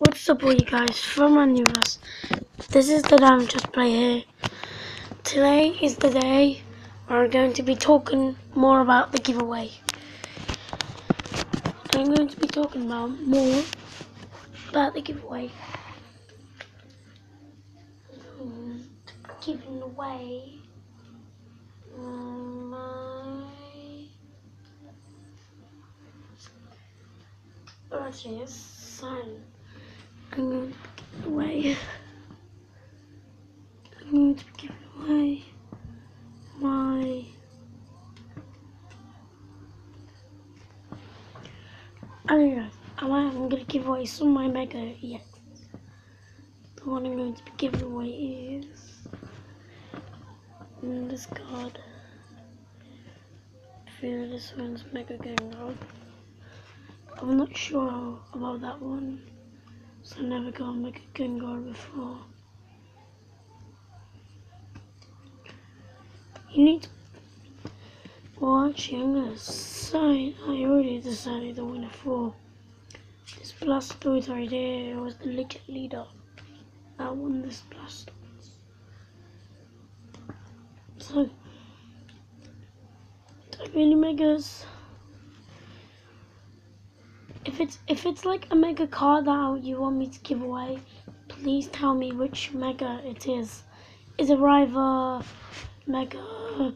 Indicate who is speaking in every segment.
Speaker 1: What's up all you guys from Anubis? This is the Diamond Chestplate here. Today is the day where I'm going to be talking more about the giveaway. I'm going to be talking about more about the giveaway. Um, giving away my artist son. I'm going to give giving away. I'm going to be giving away my know. I'm, I'm going to give away some of my mega yet. The one I'm going to be giving away is this card. I feel this one's mega Gengar card. I'm not sure about that one. So I never got a mega Gengar before. You need to well actually I'm gonna I already decided the winner for this Blastoise right here was the legit leader. I won this Blastoise. So any megas if it's if it's like a mega card that you want me to give away, please tell me which mega it is. Is it Riva Mega?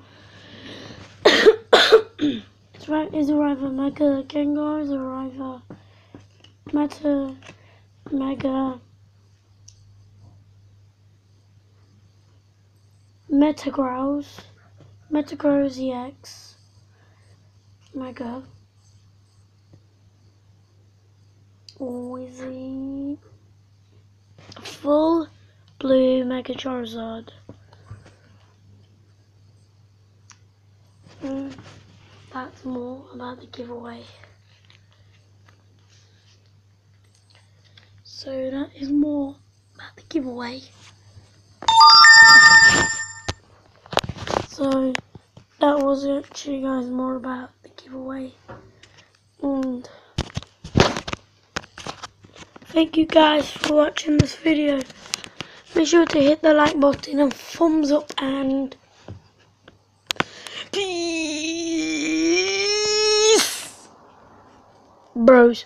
Speaker 1: it's right. Is it Riva Mega Gengar? Is it Riva Meta Mega Metagross Metagross EX Mega Wizzy. Full blue Mega Charizard. Mm, that's more about the giveaway. So that is more about the giveaway. So that was actually guys more about the giveaway. And Thank you guys for watching this video. Make sure to hit the like button and thumbs up and peace, bros.